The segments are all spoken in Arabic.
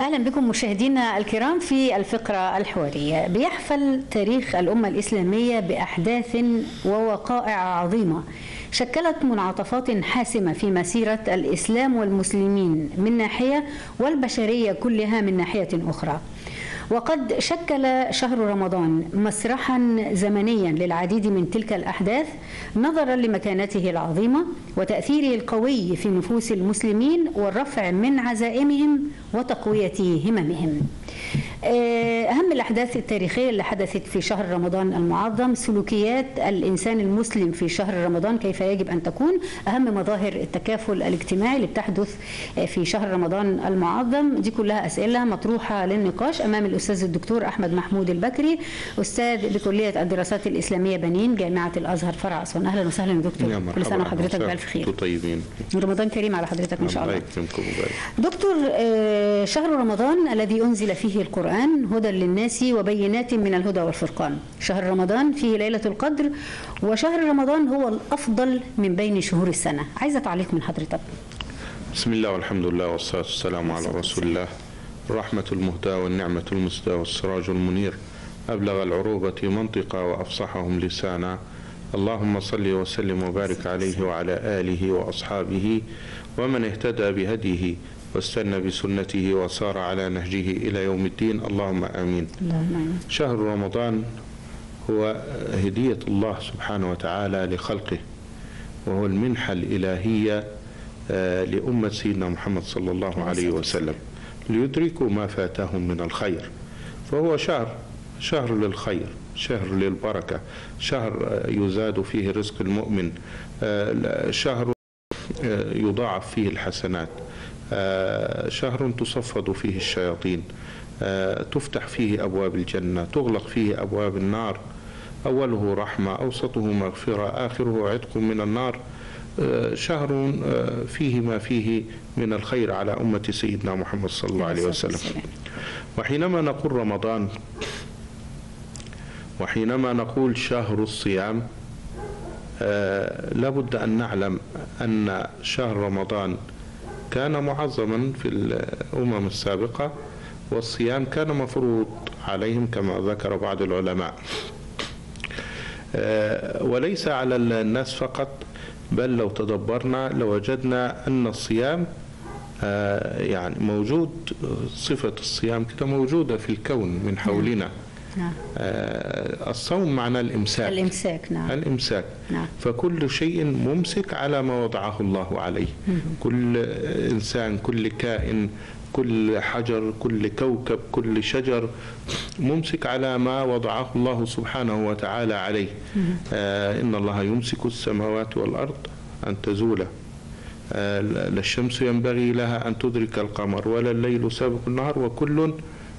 أهلا بكم مشاهدينا الكرام في الفقرة الحوارية. بيحفل تاريخ الأمة الإسلامية بأحداث ووقائع عظيمة شكلت منعطفات حاسمة في مسيرة الإسلام والمسلمين من ناحية والبشرية كلها من ناحية أخرى. وقد شكل شهر رمضان مسرحا زمنيا للعديد من تلك الأحداث نظرا لمكانته العظيمة وتأثيره القوي في نفوس المسلمين والرفع من عزائمهم وتقوية هممهم. أهم الأحداث التاريخية اللي حدثت في شهر رمضان المعظم سلوكيات الإنسان المسلم في شهر رمضان كيف يجب أن تكون. أهم مظاهر التكافل الاجتماعي اللي بتحدث في شهر رمضان المعظم. دي كلها أسئلة مطروحة للنقاش أمام الأستاذ الدكتور أحمد محمود البكري أستاذ بكلية الدراسات الإسلامية بنين جامعة الأزهر فرع أسوان. أهلا وسهلا دكتور. كل سنة وحضرتك بألف خير. طيبين رمضان كريم على حضرتك إن شاء الله. دكتور شهر رمضان الذي أنزل فيه القرآن هدى للناس وبينات من الهدى والفرقان. شهر رمضان فيه ليلة القدر وشهر رمضان هو الأفضل من بين شهور السنة. عايزة تعليق من حضرتك. بسم الله والحمد لله والصلاة والسلام على رسول الله. الرحمة المهداة والنعمة المسداة والسراج المنير. أبلغ العروبة منطقة وأفصحهم لسانا. اللهم صل وسلم وبارك عليه وعلى آله وأصحابه ومن اهتدى بهديه. واستنى بسنته وسار على نهجه إلى يوم الدين. اللهم آمين. اللهم آمين. شهر رمضان هو هدية الله سبحانه وتعالى لخلقه وهو المنحة الإلهية لأمة سيدنا محمد صلى الله عليه وسلم. ليدركوا ما فاتهم من الخير. فهو شهر شهر للخير شهر للبركة شهر يزاد فيه رزق المؤمن شهر يضاعف فيه الحسنات. شهر تصفد فيه الشياطين تفتح فيه أبواب الجنة تغلق فيه أبواب النار. أوله رحمة أوسطه مغفرة آخره عتق من النار. شهر فيه ما فيه من الخير على أمة سيدنا محمد صلى الله عليه وسلم. وحينما نقول رمضان وحينما نقول شهر الصيام لابد أن نعلم أن شهر رمضان كان معظما في الأمم السابقة والصيام كان مفروض عليهم كما ذكر بعض العلماء. وليس على الناس فقط بل لو تدبرنا لوجدنا أن الصيام يعني موجود صفة الصيام كده موجودة في الكون من حولنا. نعم. الصوم معناه الإمساك. الإمساك نعم. الإمساك. نعم. فكل شيء ممسك على ما وضعه الله عليه. كل إنسان كل كائن كل حجر كل كوكب كل شجر ممسك على ما وضعه الله سبحانه وتعالى عليه. آه إن الله يمسك السماوات والأرض أن تزولا آه لا الشمس ينبغي لها أن تدرك القمر ولا الليل سابق النهار وكل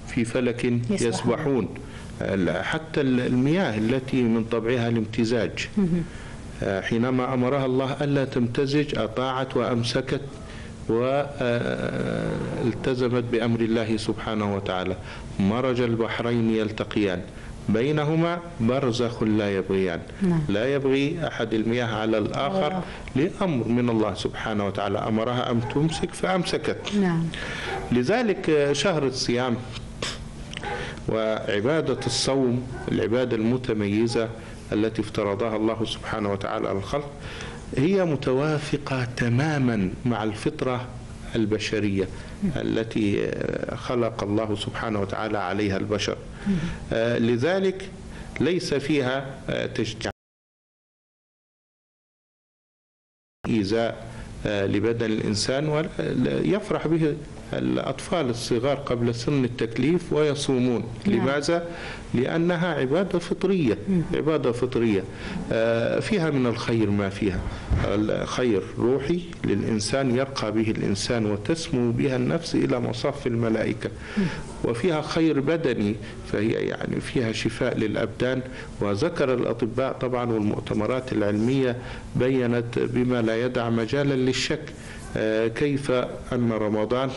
في فلك يسبحون. يسبحون. حتى المياه التي من طبعها الامتزاج. حينما أمرها الله ألا تمتزج أطاعت وأمسكت والتزمت بأمر الله سبحانه وتعالى. مرج البحرين يلتقيان. بينهما برزخ لا يبغيان. نعم. لا يبغي أحد المياه على الآخر لأمر من الله سبحانه وتعالى. أمرها أن تمسك فأمسكت. نعم. لذلك شهر الصيام وعبادة الصوم العبادة المتميزة التي افترضها الله سبحانه وتعالى على الخلق هي متوافقة تماما مع الفطرة البشرية التي خلق الله سبحانه وتعالى عليها البشر. آه، لذلك ليس فيها آه، تشجيع إيذاء آه، لبدن الإنسان ولا يفرح به الأطفال الصغار قبل سن التكليف ويصومون. نعم. لماذا؟ لأنها عبادة فطرية عبادة فطرية. آه، فيها من الخير ما فيها. الخير روحي للإنسان يرقى به الإنسان وتسمو بها النفس إلى مصاف الملائكة. وفيها خير بدني فهي يعني فيها شفاء للأبدان. وذكر الأطباء طبعا والمؤتمرات العلمية بينت بما لا يدع مجالا للشك. كيف أن رمضان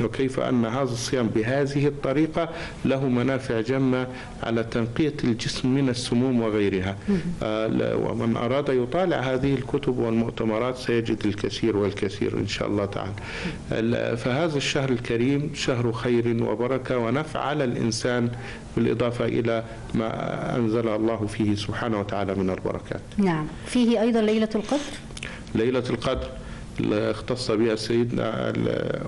وكيف أن هذا الصيام بهذه الطريقة له منافع جمة على تنقية الجسم من السموم وغيرها. آه، ومن أراد يطالع هذه الكتب والمؤتمرات سيجد الكثير والكثير إن شاء الله تعالى. ال- فهذا الشهر الكريم شهر خير وبركة ونفع على الإنسان بالإضافة إلى ما أنزل الله فيه سبحانه وتعالى من البركات. نعم. فيه أيضا ليلة القدر؟ ليلة القدر. اختص بها سيدنا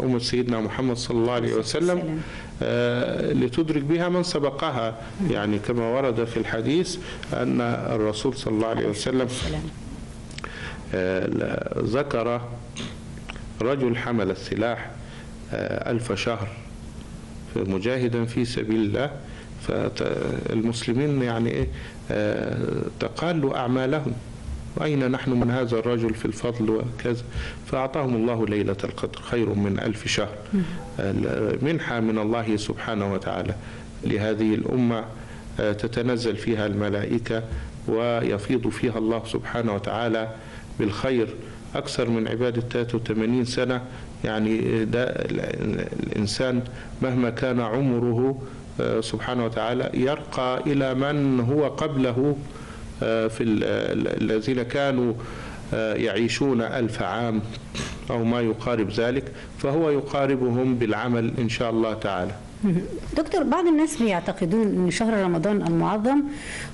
أمة سيدنا محمد صلى الله عليه وسلم. آه، لتدرك بها من سبقها. يعني كما ورد في الحديث أن الرسول صلى الله عليه وسلم آه، ذكر رجل حمل السلاح آه، ألف شهر مجاهدا في سبيل الله. فالمسلمين يعني إيه تقالوا أعمالهم. وأين نحن من هذا الرجل في الفضل وكذا؟ فأعطاهم الله ليلة القدر خير من ألف شهر. منحة من الله سبحانه وتعالى. لهذه الأمة آه، تتنزل فيها الملائكة ويفيض فيها الله سبحانه وتعالى بالخير. أكثر من عبادة 83 سنة يعني ده ال- الإنسان مهما كان عمره آه، سبحانه وتعالى يرقى إلى من هو قبله. آه، في ال- ال- الذين كانوا آه، يعيشون ألف عام أو ما يقارب ذلك فهو يقاربهم بالعمل إن شاء الله تعالى. دكتور بعض الناس بيعتقدون إن شهر رمضان المعظم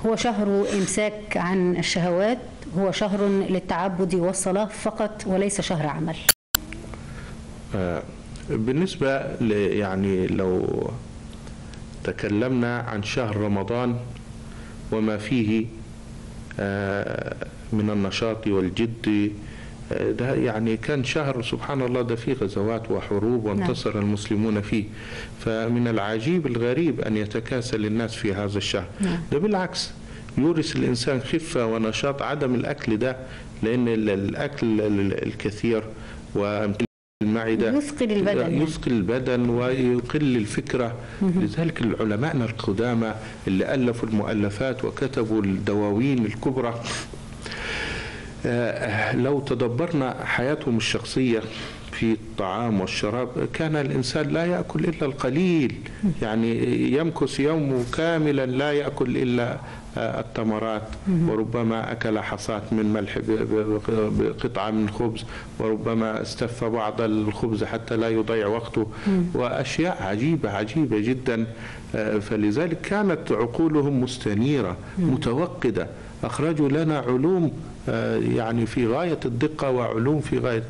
هو شهر إمساك عن الشهوات هو شهر للتعبد والصلاة فقط وليس شهر عمل. آه، بالنسبة يعني لو تكلمنا عن شهر رمضان وما فيه آه، من النشاط والجد. آه، ده يعني كان شهر سبحان الله ده فيه غزوات وحروب وانتصر المسلمون فيه. فمن العجيب الغريب أن يتكاسل الناس في هذا الشهر. نعم. ده بالعكس يورث الإنسان خفة ونشاط عدم الأكل ده لأن ال- الأكل ال- الكثير. وأمثال المعدة. يثقل البدن يعني. يثقل البدن ويقل الفكرة. لذلك العلماءنا القدامى اللي ألفوا المؤلفات وكتبوا الدواوين الكبرى آه، لو تدبرنا حياتهم الشخصية في الطعام والشراب كان الإنسان لا يأكل إلا القليل. يعني يمكث يومه كاملا لا يأكل إلا التمرات وربما أكل حصاة من ملح بقطعة من خبز وربما استف بعض الخبز حتى لا يضيع وقته. وأشياء عجيبة عجيبة جدا. آه، فلذلك كانت عقولهم مستنيرة متوقدة. أخرجوا لنا علوم آه، يعني في غاية الدقة وعلوم في غاية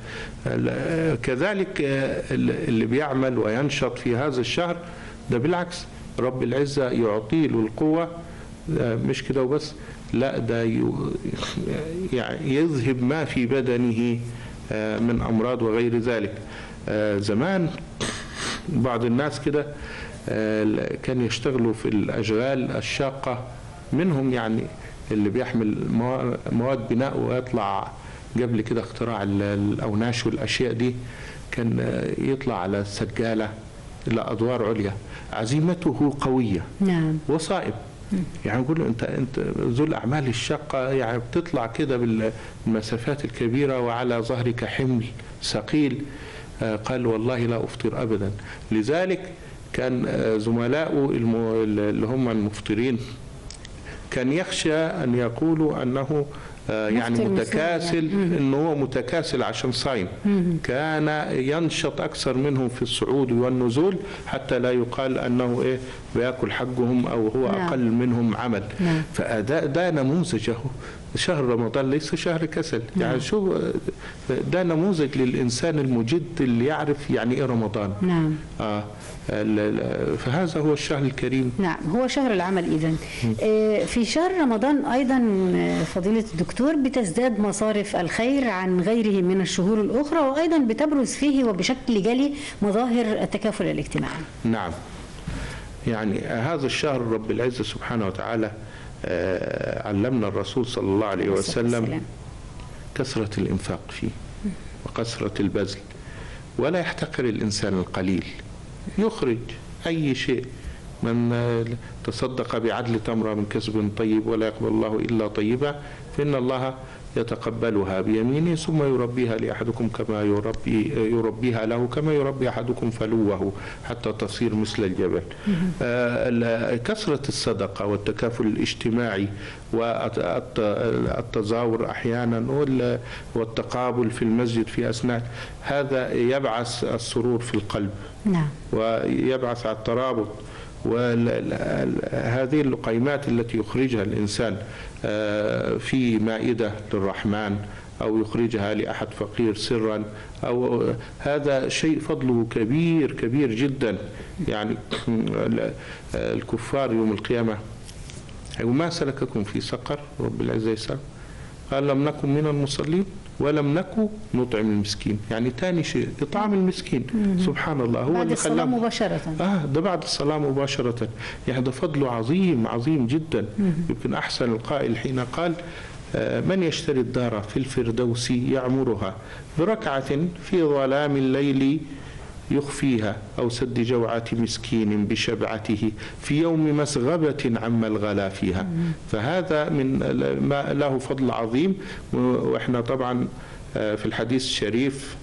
آه، كذلك آه، اللي بيعمل وينشط في هذا الشهر ده بالعكس رب العزة يعطيه القوة آه، مش كده وبس. لا ده يعني يذهب ما في بدنه آه، من أمراض وغير ذلك. آه، زمان بعض الناس كده آه، كان يشتغلوا في الأشغال الشاقة. منهم يعني اللي بيحمل موا- مواد بناء ويطلع قبل كده اختراع ال- الأوناش والأشياء دي. كان آه، يطلع على السجالة إلى أدوار عليا. عزيمته قوية. نعم. وصائب. يعني نقول له انت انت ذو الأعمال الشاقة يعني بتطلع كده بالمسافات الكبيرة وعلى ظهرك حمل ثقيل. آه، قال والله لا أفطر ابدا. لذلك كان آه، زملاؤه الم- اللي هم المفطرين كان يخشى أن يقولوا أنه يعني مفطر مسلم متكاسل يعني. إنه هو متكاسل عشان صايم كان ينشط أكثر منهم في الصعود والنزول حتى لا يقال أنه إيه بيأكل حقهم أو هو نعم. أقل منهم عمل نعم. فده ده نموذج اهو شهر رمضان ليس شهر كسل. يعني شو ده نموذج للإنسان المجد اللي يعرف يعني إيه رمضان. نعم. ال- فهذا هو الشهر الكريم. نعم هو شهر العمل إذن. في شهر رمضان أيضا آه، فضيلة الدكتور بتزداد مصارف الخير عن غيره من الشهور الأخرى وأيضا بتبرز فيه وبشكل جلي مظاهر التكافل الاجتماعي. نعم. يعني هذا الشهر رب العزة سبحانه وتعالى آه، علمنا الرسول صلى الله عليه وسلم. كثرة الإنفاق فيه وكثرة البذل. ولا يحتقر الإنسان القليل. يخرج أي شيء من آه، تصدق بعدل تمرة من كسب طيب ولا يقبل الله إلا طيبا فإن الله يتقبلها بيمينه ثم يربيها لأحدكم كما يربي يربيها له كما يربي أحدكم فلوه حتى تصير مثل الجبل. آه، كثرة الصدقة والتكافل الاجتماعي والتزاور أحيانا والتقابل في المسجد في أثناء هذا يبعث السرور في القلب. نعم. ويبعث على الترابط. وهذه اللقيمات التي يخرجها الإنسان آه، في مائدة للرحمن أو يخرجها لأحد فقير سرا أو هذا شيء فضله كبير كبير جدا. يعني الكفار يوم القيامة وما سلككم في سقر؟ رب العزة يسأل قال لم نكن من المصلين ولم نكن نطعم المسكين. يعني ثاني شيء إطعام المسكين. مم. سبحان الله هو بعد الصلاة مباشرة. آه ده بعد الصلاة مباشرة. يعني ده فضله عظيم عظيم جدا. مم. يمكن أحسن القائل حين قال آه، من يشتري الدار في الفردوس يعمرها؟ بركعة في ظلام الليل يخفيها أو سد جوعة مسكين بشبعته في يوم مسغبة عما الغلا فيها. فهذا من ما له فضل عظيم. وإحنا طبعا آه، في الحديث الشريف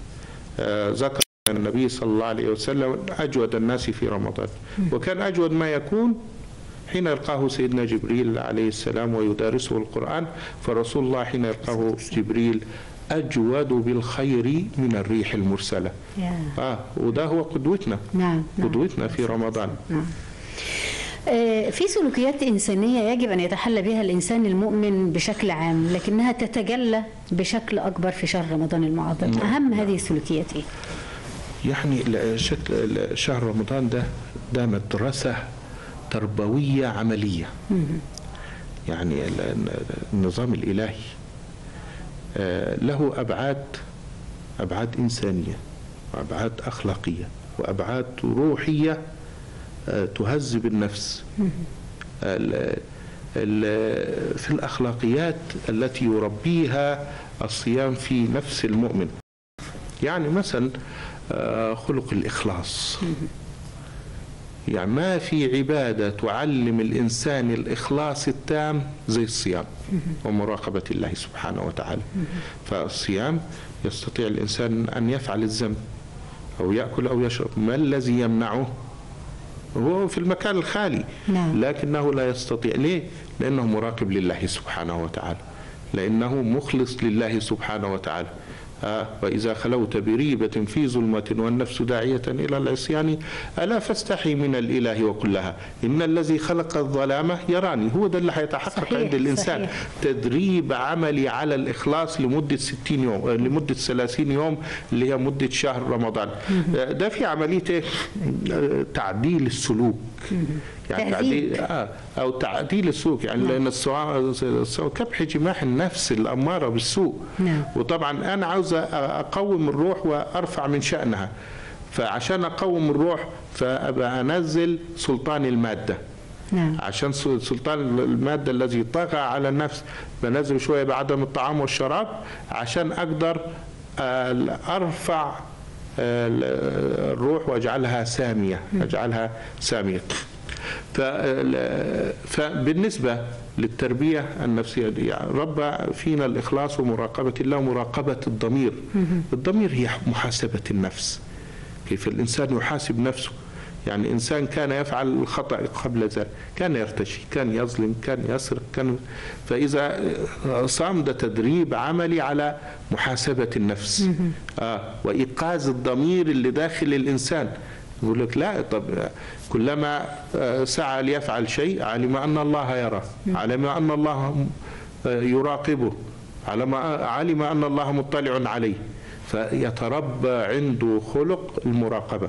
آه، ذكر النبي صلى الله عليه وسلم أجود الناس في رمضان. وكان أجود ما يكون حين يلقاه سيدنا جبريل عليه السلام ويدارسه القرآن. فرسول الله حين يلقاه جبريل أجود بالخير من الريح المرسلة آه وده هو قدوتنا نعم, نعم. قدوتنا في رمضان نعم. آه، في سلوكيات إنسانية يجب أن يتحلى بها الإنسان المؤمن بشكل عام لكنها تتجلى بشكل أكبر في شهر رمضان المعظم نعم. أهم هذه السلوكيات إيه؟ يعني شكل شهر رمضان ده ده مدرسة تربوية عملية يعني النظام الإلهي له أبعاد أبعاد إنسانية وأبعاد أخلاقية وأبعاد روحية آه، تهذب النفس. في الأخلاقيات التي يربيها الصيام في نفس المؤمن. يعني مثلا آه، خلق الإخلاص. يعني ما في عبادة تعلم الإنسان الإخلاص التام زي الصيام ومراقبة الله سبحانه وتعالى. فالصيام يستطيع الإنسان أن يفعل الذنب أو يأكل أو يشرب. ما الذي يمنعه؟ هو في المكان الخالي. نعم. لكنه لا يستطيع. ليه؟ لأنه مراقب لله سبحانه وتعالى. لأنه مخلص لله سبحانه وتعالى. وإذا خلوت بريبة في ظلمة والنفس داعية إلى العصيان ألا فاستحي من الإله وكلها. إن الذي خلق الظلامة يراني هو ده اللي هيتحقق صحيح عند الإنسان. صحيح. تدريب عملي على الإخلاص لمدة 60 يوم آه، لمدة 30 يوم اللي هي مدة شهر رمضان. آه، ده في عملية؟ آه، تعديل السلوك. يعني تعديل آه أو تعديل السوق. يعني نعم. لأن كبح جماح النفس الأمارة بالسوء نعم. وطبعا أنا عاوز أقوم الروح وأرفع من شأنها. فعشان أقوم الروح فأبقى أنزل سلطان المادة. نعم. عشان سلطان المادة الذي طغى على النفس. بنزل شوية بعدم الطعام والشراب عشان أقدر آه، أرفع آه، الروح وأجعلها سامية. أجعلها سامية. فبالنسبة للتربية النفسية دي يعني ربى فينا الإخلاص ومراقبة الله ومراقبة الضمير. الضمير هي محاسبة النفس. كيف الإنسان يحاسب نفسه؟ يعني إنسان كان يفعل الخطأ قبل ذلك كان يرتشي كان يظلم كان يسرق كان فإذا صام ده تدريب عملي على محاسبة النفس. آه وإيقاظ الضمير اللي داخل الإنسان. يقول لك لا طب كلما آه، سعى ليفعل شيء علم أن الله يراه علم أن الله يراقبه علم علم أن الله مطلع عليه. فيتربى عنده خلق المراقبة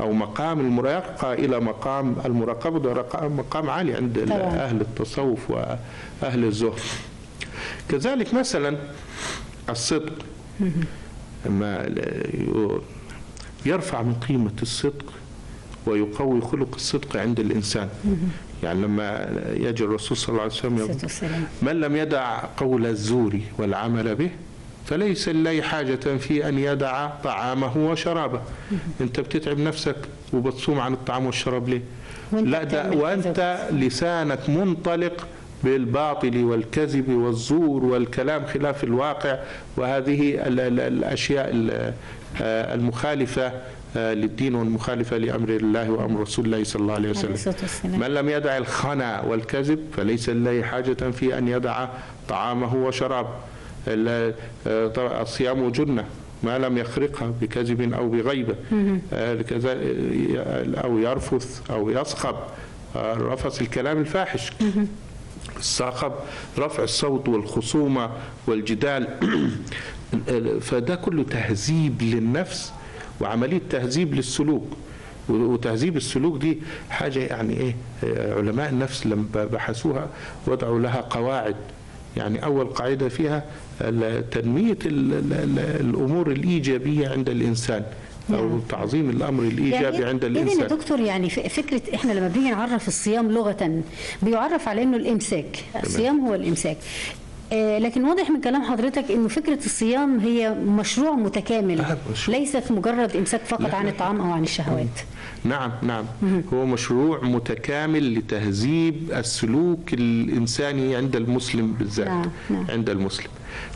أو مقام المراقبة إلى مقام المراقبة ده مقام عالي عند. أهل التصوف وأهل الزهد. كذلك مثلا الصدق. ما يرفع من قيمة الصدق ويقوي خلق الصدق عند الإنسان. يعني لما يجي الرسول صلى الله عليه وسلم يقول من لم يدع قول الزور والعمل به فليس لله حاجة في أن يدع طعامه وشرابه. أنت بتتعب نفسك وبتصوم عن الطعام والشراب ليه؟ لا ده وأنت لسانك منطلق بالباطل والكذب والزور والكلام خلاف الواقع. وهذه ال- آه، المخالفة آه، للدين والمخالفة لأمر الله وأمر رسول الله صلى الله عليه وسلم. من لم يدع الخنا والكذب فليس لله حاجة في أن يدع طعامه وشرابه آه، الصيام جنة ما لم يخرقها بكذب أو بغيبة. أو يرفث أو يصخب رفث الكلام الفاحش. الصاخب رفع الصوت والخصومة والجدال. فده كله تهذيب للنفس وعملية تهذيب للسلوك. وتهذيب السلوك دي حاجة يعني إيه علماء النفس لما بحثوها وضعوا لها قواعد. يعني أول قاعدة فيها تنمية ال- ال- ال- الأمور الإيجابية عند الإنسان أو نعم. تعظيم الأمر الإيجابي عند إذن يا الإنسان. دكتور يعني ف- فكرة إحنا لما بنيجي نعرف الصيام لغة بيعرف على إنه الإمساك. الصيام هو الإمساك. آه، لكن واضح من كلام حضرتك إنه فكرة الصيام هي مشروع متكامل آه،. ليست مجرد إمساك فقط عن. الطعام أو عن الشهوات نعم نعم هو مشروع متكامل لتهذيب السلوك الإنساني عند المسلم بالذات نعم، نعم. عند المسلم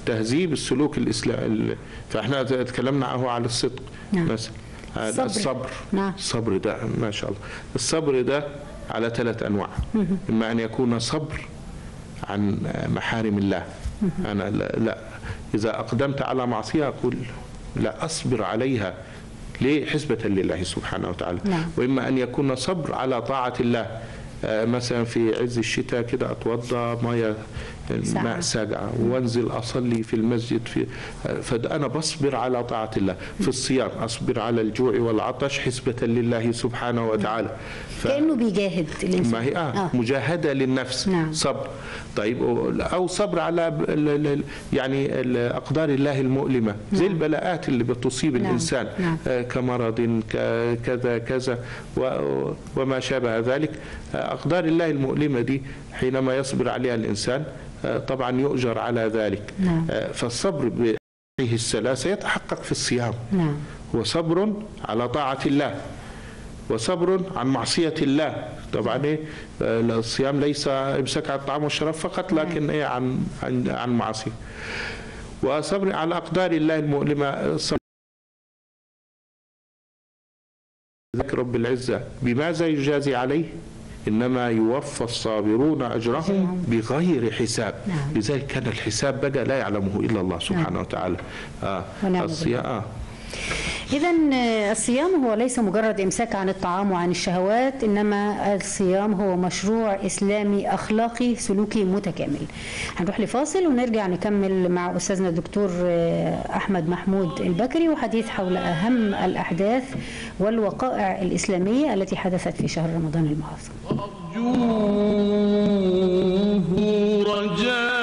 تهذيب السلوك الإسلامي فإحنا تكلمنا أهو على الصدق نعم. مثلا الصبر. الصبر نعم. الصبر ده ما شاء الله الصبر ده على ثلاث أنواع إما أن يكون صبر عن محارم الله. أنا لا, لا. إذا أقدمت على معصية أقول لا أصبر عليها ليه حسبة لله سبحانه وتعالى. نعم. وإما أن يكون صبر على طاعة الله. آه، مثلا في عز الشتاء كده أتوضى مية ماء ساقعة. وانزل أصلي في المسجد في آه، فأنا بصبر على طاعة الله. في الصيام أصبر على الجوع والعطش حسبة لله سبحانه وتعالى. ف... كأنه بيجاهد الإنسان. ما هي آه, مجاهدة للنفس. نعم. صبر. طيب أو صبر على يعني أقدار الله المؤلمة. زي البلاءات اللي بتصيب نعم. الإنسان. نعم. آه، كمرض كذا كذا و- وما شابه ذلك. آه، أقدار الله المؤلمة دي حينما يصبر عليها الإنسان آه، طبعا يؤجر على ذلك. نعم. آه، فالصبر بهذه الثلاثة يتحقق في الصيام. نعم. هو صبر على طاعة الله. وصبر عن معصية الله. طبعا إيه آه، الصيام ليس إمساك عن الطعام والشراب فقط لكن إيه عن عن عن معصية. وصبر على أقدار الله المؤلمة. صبر ذكر رب العزة. بماذا يجازي عليه؟ إنما يوفى الصابرون أجرهم بغير حساب. نعم. لذلك كان الحساب بقى لا يعلمه إلا الله سبحانه وتعالى. آه. الصيام آه. إذا الصيام هو ليس مجرد إمساك عن الطعام وعن الشهوات إنما الصيام هو مشروع إسلامي أخلاقي سلوكي متكامل. هنروح لفاصل ونرجع نكمل مع أستاذنا الدكتور أحمد محمود البكري وحديث حول أهم الأحداث والوقائع الإسلامية التي حدثت في شهر رمضان المعظم. أرجوه رجاء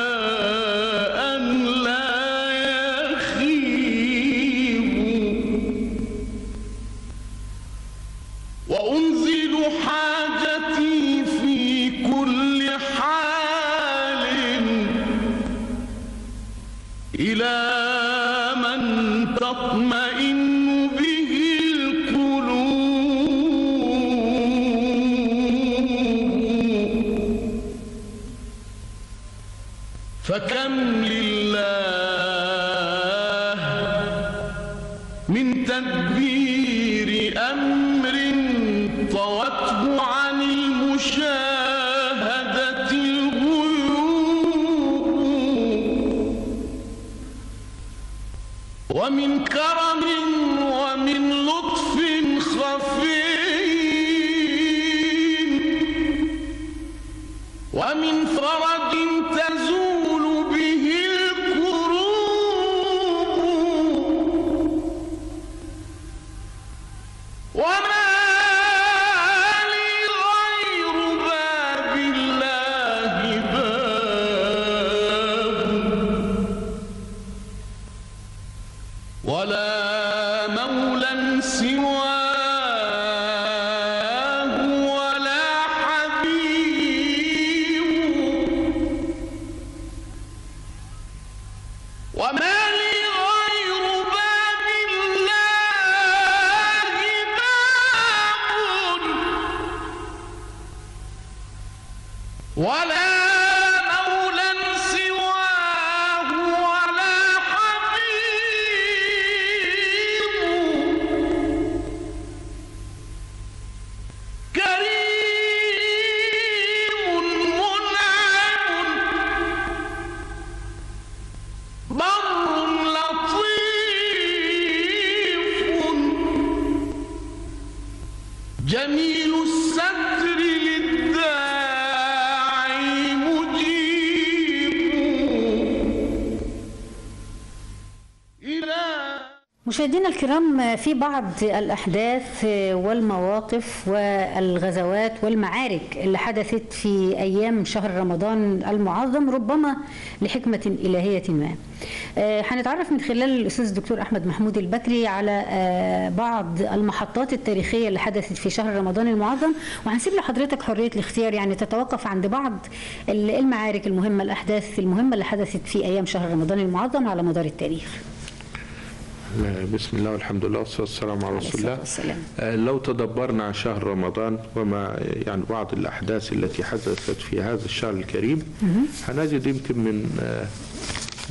ومن كرم ولا مشاهدينا الكرام في بعض الأحداث والمواقف والغزوات والمعارك اللي حدثت في أيام شهر رمضان المعظم ربما لحكمة إلهية ما. آه، هنتعرف من خلال الأستاذ الدكتور أحمد محمود البكري على آه، بعض المحطات التاريخية اللي حدثت في شهر رمضان المعظم وهنسيب لحضرتك حرية الاختيار يعني تتوقف عند بعض المعارك المهمة الأحداث المهمة اللي حدثت في أيام شهر رمضان المعظم على مدار التاريخ. بسم الله والحمد لله والصلاة والسلام على رسول الله. آه، لو تدبرنا شهر رمضان وما يعني بعض الأحداث التي حدثت في هذا الشهر الكريم هنجد يمكن من آه،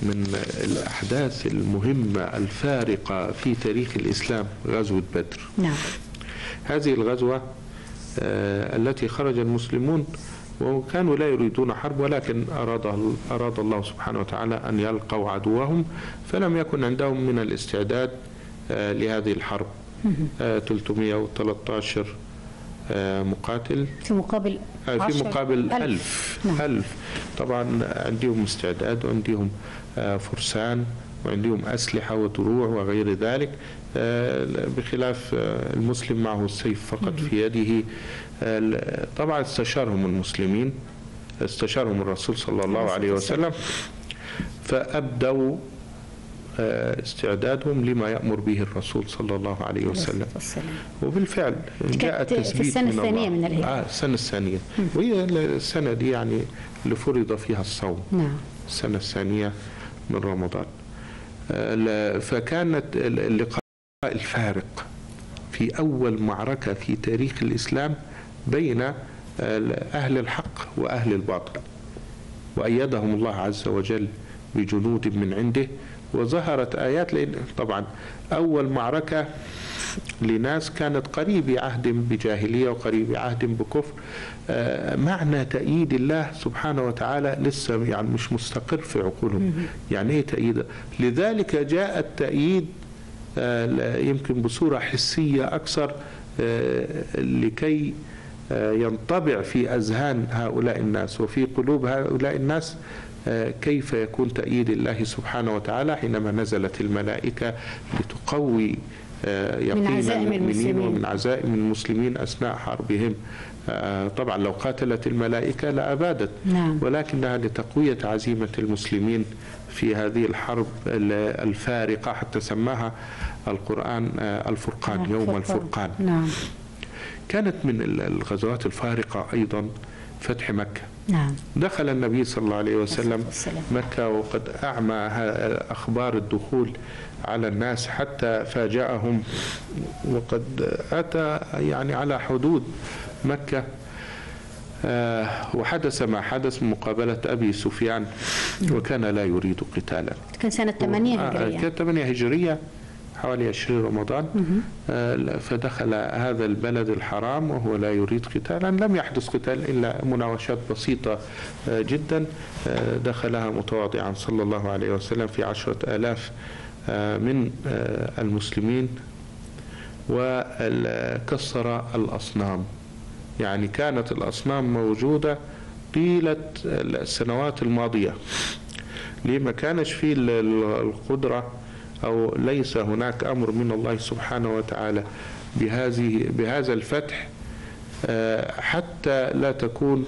من الأحداث المهمة الفارقة في تاريخ الإسلام غزوة بدر. نعم. هذه الغزوة آه، التي خرج المسلمون وكانوا لا يريدون حرب ولكن أراد, أراد الله سبحانه وتعالى أن يلقوا عدوهم فلم يكن عندهم من الاستعداد آه، لهذه الحرب. آه، 313 آه، مقاتل. في مقابل آه، في مقابل ألف. نعم. ألف. طبعا عندهم استعداد وعندهم آه، فرسان وعندهم أسلحة ودروع وغير ذلك. آه، بخلاف آه، المسلم معه السيف فقط في يده. آه، طبعا استشارهم المسلمين استشارهم الرسول صلى الله عليه وسلم فأبدوا آه، استعدادهم لما يأمر به الرسول صلى الله عليه وسلم. وبالفعل جاء كانت في السنة من الثانية. من الهجرة. آه السنة الثانية وهي السنة دي يعني اللي فرض فيها الصوم نعم السنة الثانية من رمضان آه، فكانت ال- اللقاء الفارق في أول معركة في تاريخ الإسلام بين أهل الحق وأهل الباطل. وأيدهم الله عز وجل بجنود من عنده وظهرت آيات لأن طبعا أول معركة لناس كانت قريب عهد بجاهلية وقريب عهد بكفر. آه، معنى تأييد الله سبحانه وتعالى لسه يعني مش مستقر في عقولهم. يعني إيه تأييد؟ لذلك جاء التأييد آه، يمكن بصورة حسية أكثر آه، لكي ينطبع في أذهان هؤلاء الناس وفي قلوب هؤلاء الناس آه، كيف يكون تأييد الله سبحانه وتعالى حينما نزلت الملائكة لتقوي آه، يقين عزائم المؤمنين المسلمين. ومن عزائم المسلمين أثناء حربهم آه، طبعا لو قاتلت الملائكة لأبادت نعم. ولكنها لتقوية عزيمة المسلمين في هذه الحرب ال- الفارقة حتى سماها القرآن آه، الفرقان يوم الفرقان نعم كانت من ال- الغزوات الفارقة أيضا فتح مكة. نعم. دخل النبي صلى الله عليه وسلم. مكة وقد أعمى أخبار الدخول على الناس حتى فاجأهم وقد أتى يعني على حدود مكة. آه، وحدث ما حدث من مقابلة أبي سفيان وكان لا يريد قتالا. كان سنة 8 آه، هجرية. كانت 8 هجرية. حوالي 20 رمضان آه، فدخل هذا البلد الحرام وهو لا يريد قتالا لم يحدث قتال إلا مناوشات بسيطة آه، جدا آه، دخلها متواضعا صلى الله عليه وسلم في عشرة آلاف من المسلمين وكسر الأصنام. يعني كانت الأصنام موجودة طيلة السنوات الماضية. ليه ما كانش فيه ال- ال- القدرة أو ليس هناك أمر من الله سبحانه وتعالى بهذه بهذا الفتح آه، حتى لا تكون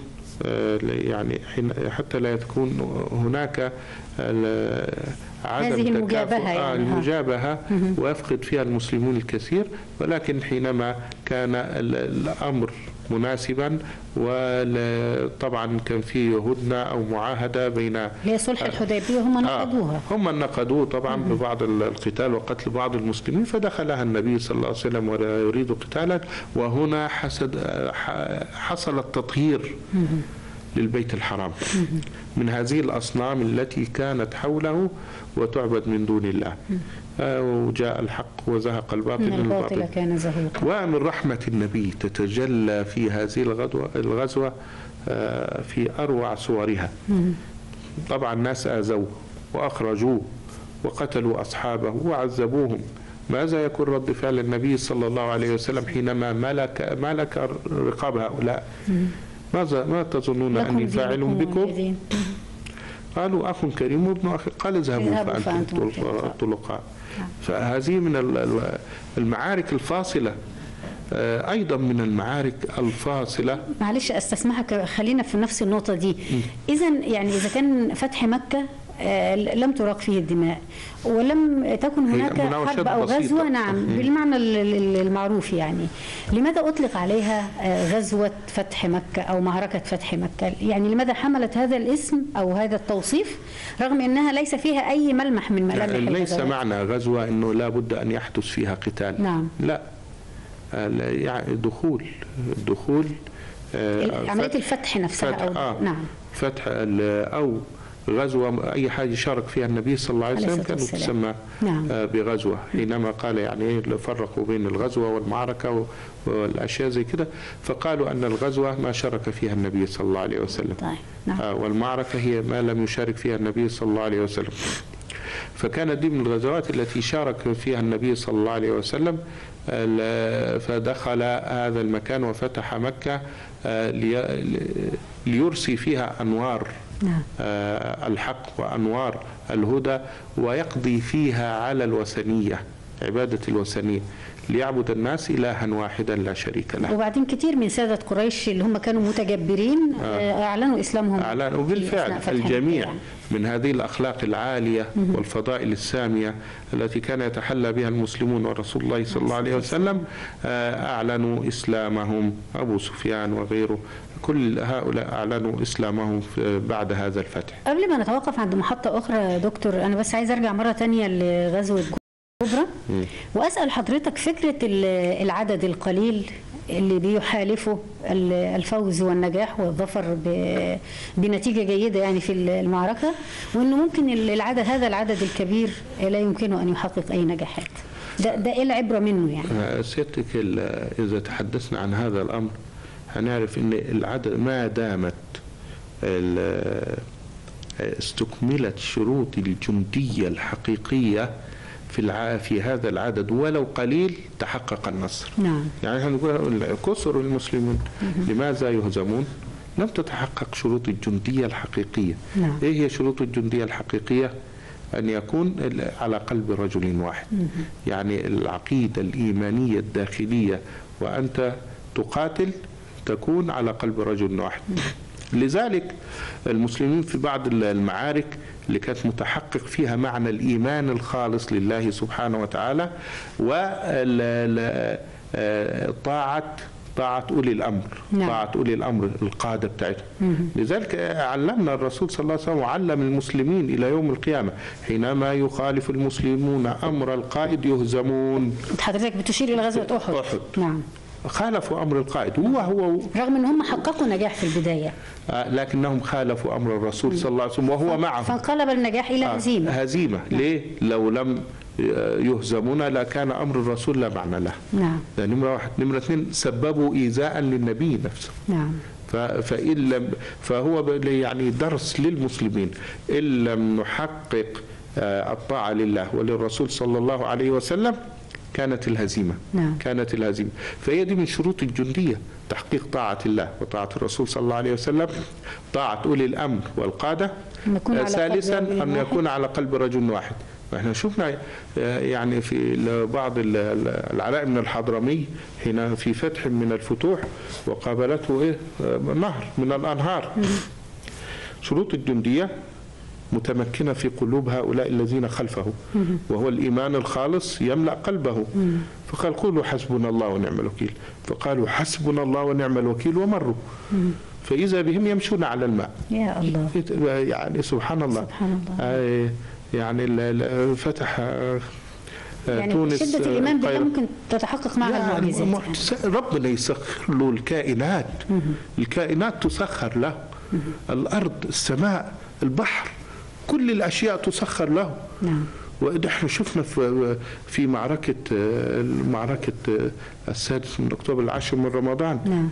آه، يعني حين- حتى لا تكون هناك عدم هذه المجابهة آه، يعني،. المجابهة ويفقد فيها المسلمون الكثير ولكن حينما كان ال- الأمر مناسبا وطبعا كان في هدنة أو معاهدة بين هي صلح الحديبية هم نقضوها آه هم نقضوه طبعا ببعض ال- القتال وقتل بعض المسلمين فدخلها النبي صلى الله عليه وسلم ولا يريد قتالا وهنا حسد حصل التطهير للبيت الحرام. من هذه الأصنام التي كانت حوله وتعبد من دون الله. وجاء الحق وزهق الباطل إن من الباطل. الباطل كان زهوقا. ومن رحمة النبي تتجلى في هذه الغزوة, الغزوة في أروع صورها. طبعا الناس آذوه وأخرجوه وقتلوا أصحابه وعذبوهم. ماذا يكون رد فعل النبي صلى الله عليه وسلم حينما ملك ملك رقاب هؤلاء؟ ماذا ما تظنون أني فاعل بكم. قالوا أخ كريم وابن اخ قال اذهبوا فأنتم طلق- الطلقاء. فهذه من ال- ال- المعارك الفاصلة. آه، أيضا من المعارك الفاصلة. معلش أستسمحك خلينا في نفس النقطة دي. إذا يعني إذا كان فتح مكة آه، لم تراق فيه الدماء ولم تكن هناك حرب أو. غزوة نعم. بالمعنى ال- ال- المعروف يعني لماذا أطلق عليها آه، غزوة فتح مكة أو معركة فتح مكة يعني لماذا حملت هذا الاسم أو هذا التوصيف رغم أنها ليس فيها أي ملمح من ملامح ليس؟ معنى غزوة إنه لا بد أن يحدث فيها قتال نعم. لا يعني دخول الدخول آه، عملية فتح- الفتح نفسها فتح أو آه نعم فتح ال- أو غزوه أي حاجة شارك فيها النبي صلى الله عليه وسلم كانت. تسمى نعم. آه، بغزوة. حينما قال يعني إيه فرقوا بين الغزوة والمعركة و- والأشياء زي كده فقالوا أن الغزوة ما شارك فيها النبي صلى الله عليه وسلم. طيب نعم. آه، والمعركة هي ما لم يشارك فيها النبي صلى الله عليه وسلم. فكانت دي من الغزوات التي شارك فيها النبي صلى الله عليه وسلم فدخل هذا المكان وفتح مكة آه، لي- ليرسي فيها أنوار. نعم. آه، الحق وأنوار الهدى ويقضي فيها على الوثنية عبادة الوثنية ليعبد الناس إلها واحدا لا شريك له. وبعدين كتير من سادة قريش اللي هم كانوا متجبرين آه، أعلنوا إسلامهم. أثناء فتح الجميع مكة. من هذه الأخلاق العالية والفضائل السامية التي كان يتحلى بها المسلمون ورسول الله صلى الله عليه وسلم آه، أعلنوا إسلامهم أبو سفيان وغيره. كل هؤلاء أعلنوا إسلامهم بعد هذا الفتح. قبل ما نتوقف عند محطة أخرى يا دكتور أنا بس عايز أرجع مرة تانية لغزوة كبرى وأسأل حضرتك فكرة ال- العدد القليل اللي بيحالفه ال- الفوز والنجاح والظفر بنتيجة جيدة يعني في المعركة وأنه ممكن ال- العدد هذا العدد الكبير لا يمكنه أن يحقق أي نجاحات. ده, ده إيه العبرة منه يعني؟ آه، سيادتك إذا تحدثنا عن هذا الأمر هنعرف أن العدد ما دامت استكملت شروط الجندية الحقيقية في الع... في هذا العدد ولو قليل تحقق النصر. نعم. يعني إحنا نقول كسر المسلمون. لماذا يهزمون؟ لم تتحقق شروط الجندية الحقيقية. نعم. إيه هي شروط الجندية الحقيقية؟ أن يكون على قلب رجل واحد. يعني العقيدة الإيمانية الداخلية وأنت تقاتل تكون على قلب رجل واحد. لذلك المسلمين في بعض المعارك اللي كانت متحقق فيها معنى الإيمان الخالص لله سبحانه وتعالى وطاعة طاعة أولي الأمر نعم. طاعة أولي الأمر القادة بتاعتهم. لذلك علمنا الرسول صلى الله عليه وسلم وعلم المسلمين إلى يوم القيامة حينما يخالف المسلمون أمر القائد يهزمون. حضرتك بتشير إلى غزوة أحد. أحد. نعم. خالفوا أمر القائد هو هو رغم إن هم حققوا نجاح في البداية. آه، لكنهم خالفوا أمر الرسول صلى الله عليه وسلم وهو معهم فانقلب النجاح إلى آه، هزيمة. هزيمة. ليه؟ لو لم يهزمون لكان أمر الرسول لا معنى له. نعم. ده نمرة واحد. نمرة اثنين سببوا إيذاء للنبي نفسه. نعم. فإن لم فهو يعني درس للمسلمين. إن لم نحقق آه، الطاعة لله وللرسول صلى الله عليه وسلم كانت الهزيمة. نعم. كانت الهزيمة. فهي دي من شروط الجندية تحقيق طاعة الله وطاعة الرسول صلى الله عليه وسلم طاعة أولي الأمر والقادة. أن يكون على قلب ثالثا أن. يكون على قلب رجل واحد. إحنا شفنا آه، يعني في بعض ال- ال- العلاء بن الحضرمي حين في فتح من الفتوح وقابلته إيه نهر من الأنهار. شروط الجندية متمكنة في قلوب هؤلاء الذين خلفه. وهو الإيمان الخالص يملأ قلبه. فقال قولوا حسبنا الله ونعم الوكيل. فقالوا حسبنا الله ونعم الوكيل ومروا. فإذا بهم يمشون على الماء. يا الله. يعني سبحان الله. سبحان الله. آه، يعني فتح آه، يعني تونس شدة آه، بالله القاهرة. ممكن تتحقق معها يعني المعجزات معجزات. ربنا يسخر له الكائنات. الكائنات تسخر له. الأرض السماء البحر. كل الأشياء تسخر له. نعم. ونحن شفنا في في معركة معركة آه، السادس من أكتوبر العاشر من رمضان. نعم.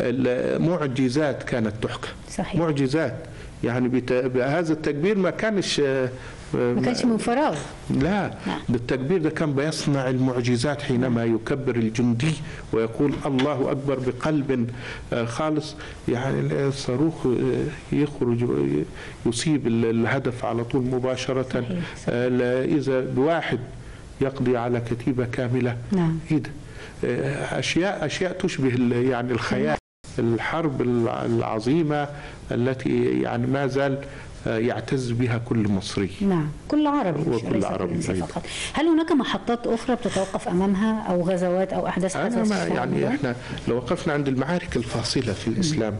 المعجزات كانت تحكى صحيح. معجزات. يعني. بهذا التكبير ما كانش ما كانش من فراغ. لا نعم. ده التكبير ده كان بيصنع المعجزات حينما يكبر الجندي ويقول الله أكبر بقلب آه، خالص. يعني الصاروخ آه، يخرج يصيب ال- الهدف على طول مباشرة. آه، إذا بواحد يقضي على كتيبة كاملة. نعم. إيه أشياء أشياء تشبه يعني الخيال الحرب الع- العظيمة التي يعني ما زال يعتز بها كل مصري. نعم كل عربي وكل عربي. فقط. هل هناك محطات أخرى بتتوقف أمامها أو غزوات أو أحداث أنا ما يعني؟ إحنا لو وقفنا عند المعارك الفاصلة في الإسلام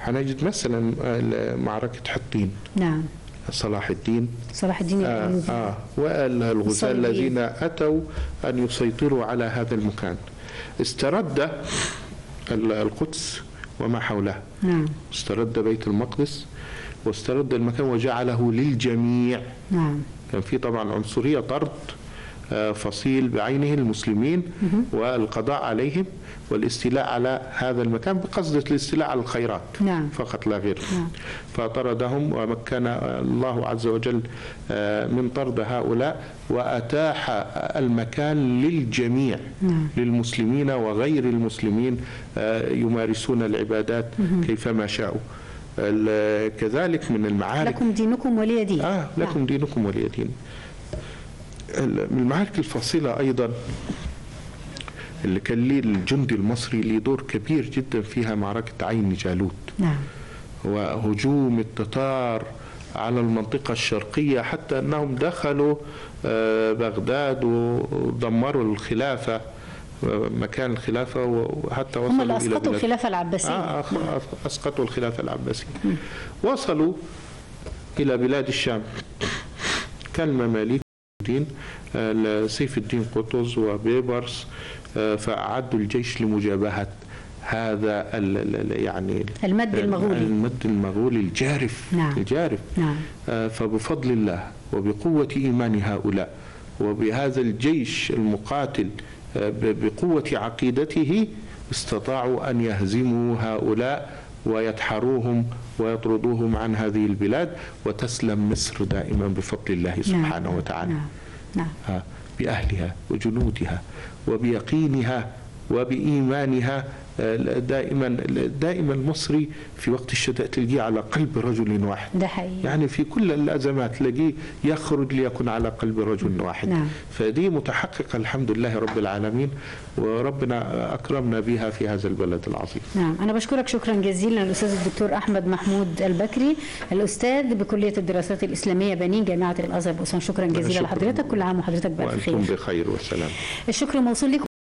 حنجد مثلا آه، معركة حطين. نعم. صلاح الدين. صلاح الدين آه آه والغزاة. الذين أتوا أن يسيطروا على هذا المكان. استرد ال- القدس وما حولها نعم. استرد بيت المقدس. واسترد المكان وجعله للجميع نعم كان في طبعا عنصرية طرد آه، فصيل بعينه المسلمين والقضاء عليهم والاستيلاء على هذا المكان بقصد الاستيلاء على الخيرات نعم. فقط لا غير نعم. فطردهم ومكن الله عز وجل آه، من طرد هؤلاء وأتاح المكان للجميع نعم. للمسلمين وغير المسلمين آه، يمارسون العبادات كيفما شاءوا كذلك من المعارك. لكم دينكم ولي دين. آه لكم دينكم ولي دين. من المعارك الفاصلة أيضا اللي كان ليه الجندي المصري ليه دور كبير جدا فيها معركة عين جالوت. نعم. وهجوم التتار على المنطقة الشرقية حتى أنهم دخلوا آه، بغداد ودمروا الخلافة. مكان الخلافة وحتى وصلوا هم اللي إلى أسقطوا الخلافة العباسية. آه أخ- أسقطوا الخلافة العباسية. وصلوا إلى بلاد الشام. كان المماليك الدين آه، سيف الدين قطز وبيبرس آه، فأعدوا الجيش لمجابهة هذا يعني المد المغولي. المد المغولي الجارف. نعم. الجارف. نعم. آه، فبفضل الله وبقوة إيمان هؤلاء وبهذا الجيش المقاتل بقوة عقيدته استطاعوا أن يهزموا هؤلاء ويدحروهم ويطردوهم عن هذه البلاد وتسلم مصر دائما بفضل الله سبحانه نعم. وتعالى. نعم. نعم. بأهلها وجنودها وبيقينها وبإيمانها دائما دائما المصري في وقت الشتاء تلقيه على قلب رجل واحد. ده حقيقي. يعني في كل الأزمات تلاقيه يخرج ليكن على قلب رجل واحد. نعم. فدي متحققة الحمد لله رب العالمين وربنا أكرمنا بها في هذا البلد العظيم. نعم. أنا بشكرك شكرا جزيلا الأستاذ الدكتور أحمد محمود البكري الأستاذ بكلية الدراسات الإسلامية بنين جامعة الأزهر بأسوان. شكرا جزيلا. لحضرتك. كل عام وحضرتك بألف وأنتم خير بخير وسلام الشكر موصول لكم.